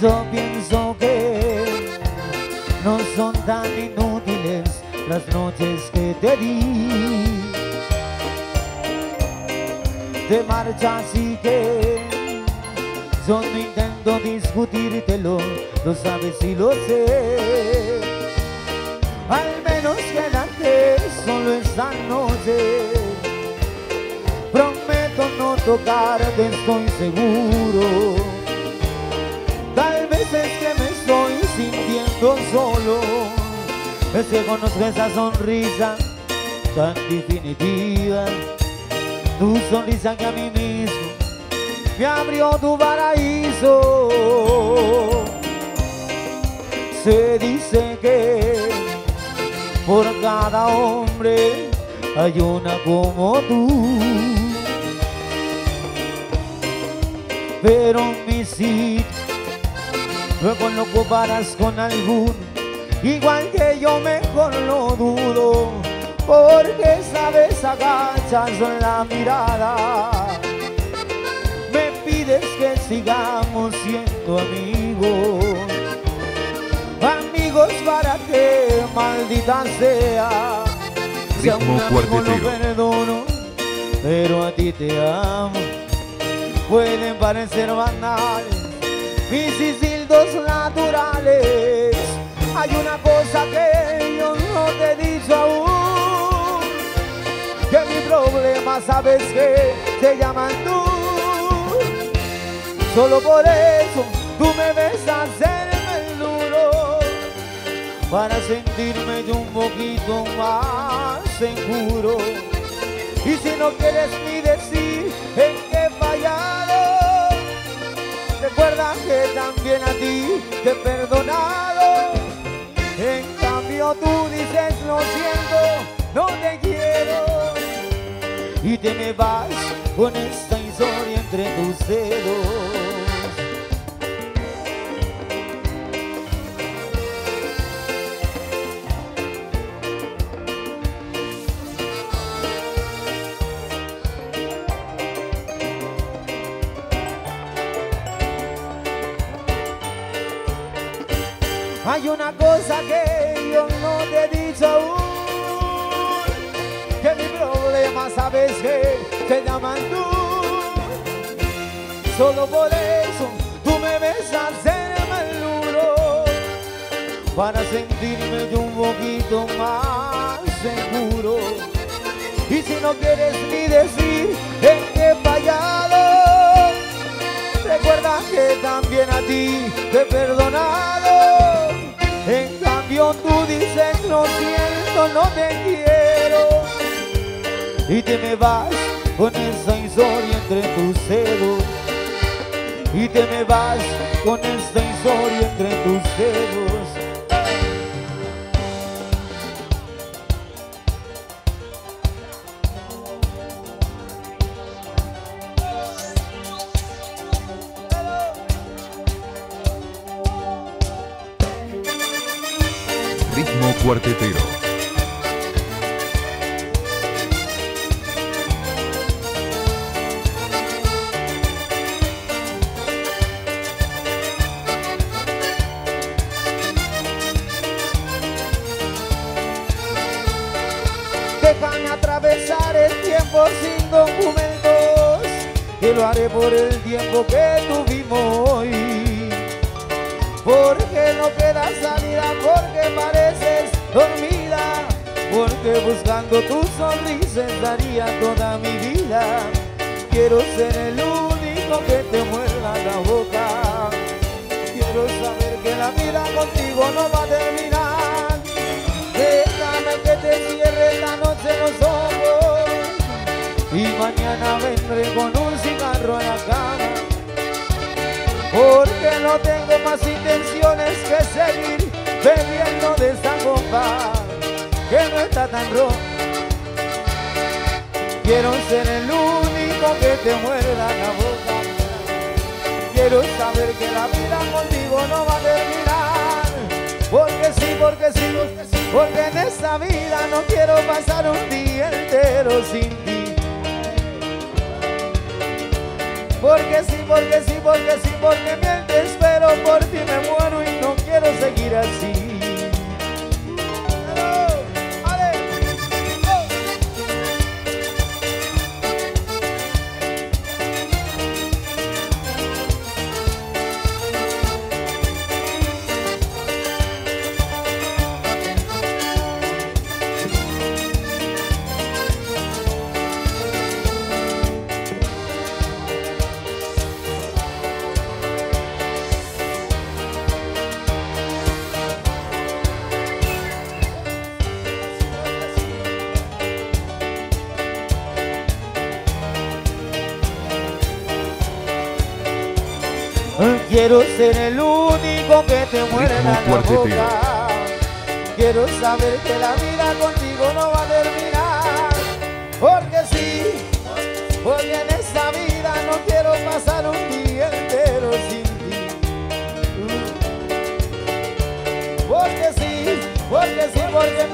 Pienso, pienso que no son tan inútiles las noches que te di. Te marchas y que yo no intento discutírtelo, lo sabes y lo sé. Al menos quédate solo esta noche. Prometo no tocarte, estoy seguro. Tal vez es que me estoy sintiendo solo. Es que conozco esa sonrisa tan definitiva. Tu sonrisa que a mí mismo me abrió tu paraíso. Se dice que por cada hombre hay una como tú. Pero mi sitio luego lo ocuparás con alguno, igual que yo mejor lo dudo, porque sabes agachas la mirada, me pides que sigamos siendo amigos, amigos para que maldita sea, si a un amigo lo perdono, pero a ti te amo, pueden parecer banales mis instintos naturales. Hay una cosa que yo no te he dicho aún, que mi problema sabes que se llaman tú. Solo por eso tú me ves hacerme duro, para sentirme yo un poquito más seguro. Y si no quieres ni decir en qué he fallado, Recuerda que también a ti te he perdonado. En cambio tú dices lo Y te me vas con esta historia entre tus dedos. Hay una cosa que yo no te he dicho aún, que mi problema sabes que te llaman tú. Solo por eso tú me ves hacerme el duro, para sentirme un poquito más seguro. Y si no quieres ni decir en qué fallado, Recuerda que también a ti te he perdonado. En cambio tú dices lo siento, no te quiero. Y te me vas con esa historia entre tus dedos. Y te me vas con esta historia entre tus dedos. Ritmo cuartetero. Déjame atravesar el tiempo sin documentos y lo haré por el tiempo que tuvimos hoy. Porque no queda salida, porque pareces dormida, porque buscando tu sonrisa daría toda mi vida. Quiero ser el único que te muerda la boca. Quiero saber que la vida contigo no va a terminar. Mañana vendré con un cigarro en la cama. Porque no tengo más intenciones que seguir bebiendo de esta copa que no está tan rota. Quiero ser el único que te muerda la boca. Quiero saber que la vida contigo no va a terminar. Porque sí, porque sí, porque porque en esta vida no quiero pasar un día entero sin ti. Porque sí, porque sí, porque sí, porque mientes, Quiero ser el único que te muera la boca. Quiero saber que la vida contigo no va a terminar. Porque sí, porque en esta vida no quiero pasar un día entero sin ti. Porque sí, porque sí, porque